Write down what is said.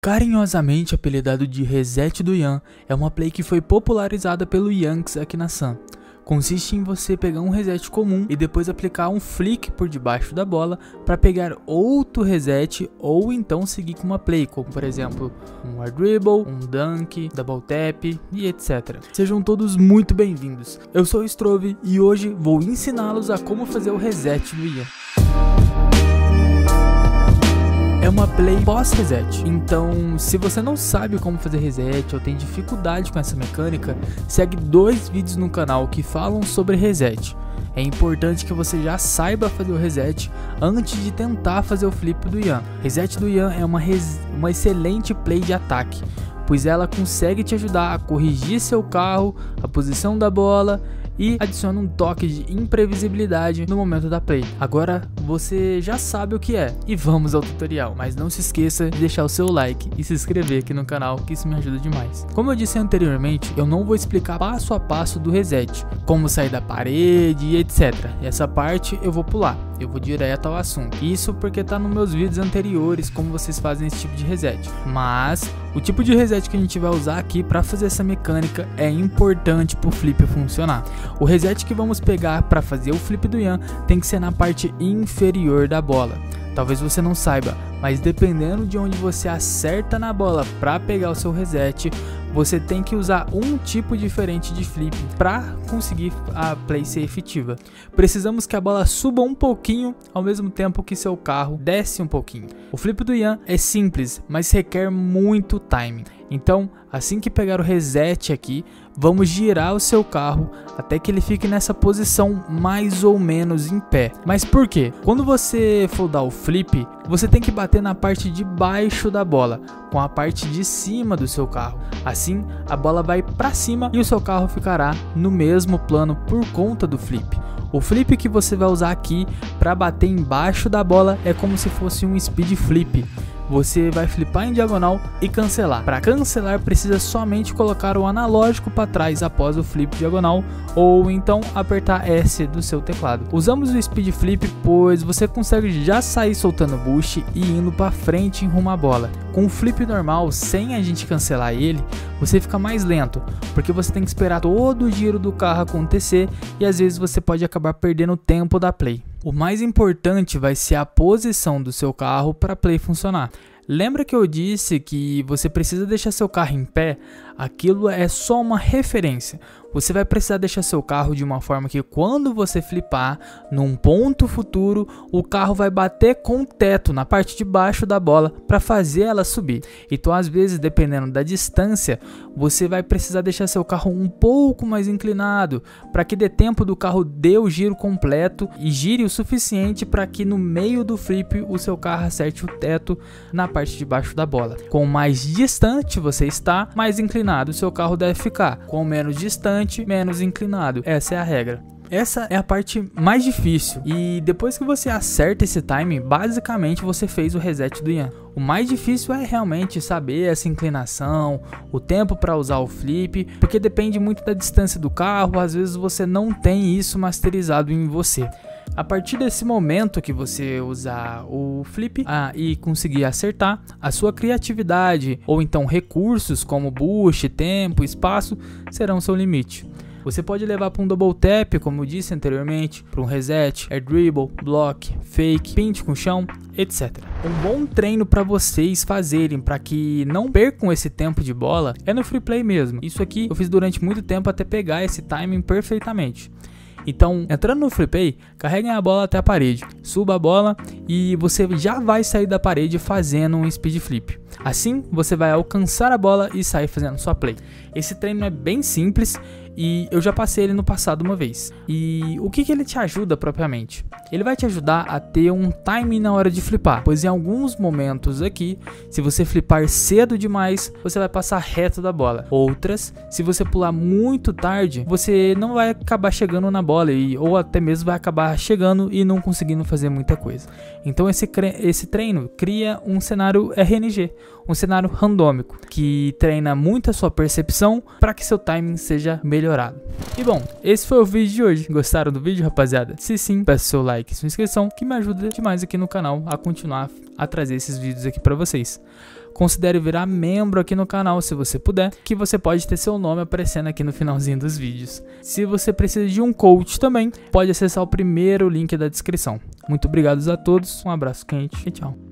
Carinhosamente apelidado de Reset do Yan, é uma play que foi popularizada pelo Yanks aqui na Sun. Consiste em você pegar um reset comum e depois aplicar um flick por debaixo da bola para pegar outro reset ou então seguir com uma play, como por exemplo um hard dribble, um dunk, double tap e etc. Sejam todos muito bem-vindos. Eu sou o Strove e hoje vou ensiná-los a como fazer o reset do Ian uma play pós-reset. Então, se você não sabe como fazer reset ou tem dificuldade com essa mecânica, segue dois vídeos no canal que falam sobre reset. É importante que você já saiba fazer o reset antes de tentar fazer o flip do Ian. Reset do Ian é uma, uma excelente play de ataque, pois ela consegue te ajudar a corrigir seu carro, a posição da bola e adiciona um toque de imprevisibilidade no momento da play. Agora você já sabe o que é e vamos ao tutorial, mas não se esqueça de deixar o seu like e se inscrever aqui no canal que isso me ajuda demais. Como eu disse anteriormente, eu não vou explicar passo a passo do reset, como sair da parede e etc. Essa parte eu vou pular eu vou direto ao assunto. Isso porque tá nos meus vídeos anteriores como vocês fazem esse tipo de reset. Mas o tipo de reset que a gente vai usar aqui para fazer essa mecânica é importante para o flip funcionar. O reset que vamos pegar para fazer o flip do Yan tem que ser na parte inferior da bola. Talvez você não saiba, mas dependendo de onde você acerta na bola para pegar o seu reset, você tem que usar um tipo diferente de flip para conseguir a play ser efetiva. Precisamos que a bola suba um pouquinho ao mesmo tempo que seu carro desce um pouquinho. O flip do Ian é simples, mas requer muito timing. Então, assim que pegar o reset aqui, vamos girar o seu carro até que ele fique nessa posição mais ou menos em pé. Mas por quê? Quando você for dar o flip, você tem que bater na parte de baixo da bola, com a parte de cima do seu carro. Assim, a bola vai para cima e o seu carro ficará no mesmo plano por conta do flip. O flip que você vai usar aqui para bater embaixo da bola é como se fosse um speed flip você vai flipar em diagonal e cancelar. Para cancelar, precisa somente colocar o analógico para trás após o flip diagonal ou então apertar S do seu teclado. Usamos o speed flip pois você consegue já sair soltando boost e indo para frente em rumo à bola. Com o flip normal, sem a gente cancelar ele, você fica mais lento, porque você tem que esperar todo o giro do carro acontecer e às vezes você pode acabar perdendo o tempo da play. O mais importante vai ser a posição do seu carro para play funcionar. Lembra que eu disse que você precisa deixar seu carro em pé? Aquilo é só uma referência. Você vai precisar deixar seu carro de uma forma que quando você flipar num ponto futuro, o carro vai bater com o teto na parte de baixo da bola para fazer ela subir. Então, às vezes, dependendo da distância, você vai precisar deixar seu carro um pouco mais inclinado para que dê tempo do carro dê o giro completo e gire o suficiente para que no meio do flip o seu carro acerte o teto na parte de baixo da bola. Com mais distante você está, mais inclinado o seu carro deve ficar. Com menos distante menos inclinado. Essa é a regra. Essa é a parte mais difícil e depois que você acerta esse timing, basicamente você fez o reset do Yan. O mais difícil é realmente saber essa inclinação, o tempo para usar o flip, porque depende muito da distância do carro, às vezes você não tem isso masterizado em você. A partir desse momento que você usar o flip ah, e conseguir acertar, a sua criatividade ou então recursos como boost, tempo, espaço serão seu limite. Você pode levar para um double tap, como eu disse anteriormente, para um reset, air dribble, block, fake, pinte com chão, etc. Um bom treino para vocês fazerem para que não percam esse tempo de bola é no free play mesmo. Isso aqui eu fiz durante muito tempo até pegar esse timing perfeitamente. Então, entrando no free play, carreguem a bola até a parede, suba a bola e você já vai sair da parede fazendo um speed flip. Assim, você vai alcançar a bola e sair fazendo sua play. Esse treino é bem simples e eu já passei ele no passado uma vez. E o que, que ele te ajuda propriamente? Ele vai te ajudar a ter um timing na hora de flipar, pois em alguns momentos aqui, se você flipar cedo demais, você vai passar reto da bola. Outras, se você pular muito tarde, você não vai acabar chegando na bola e ou até mesmo vai acabar chegando e não conseguindo fazer muita coisa. Então esse esse treino cria um cenário RNG, um cenário randômico que treina muito a sua percepção para que seu timing seja melhorado. E bom, esse foi o vídeo de hoje. Gostaram do vídeo, rapaziada? Se sim, peço seu like e sua inscrição, que me ajuda demais aqui no canal a continuar a trazer esses vídeos aqui para vocês considere virar membro aqui no canal se você puder, que você pode ter seu nome aparecendo aqui no finalzinho dos vídeos. Se você precisa de um coach também, pode acessar o primeiro link da descrição. Muito obrigado a todos, um abraço quente e tchau.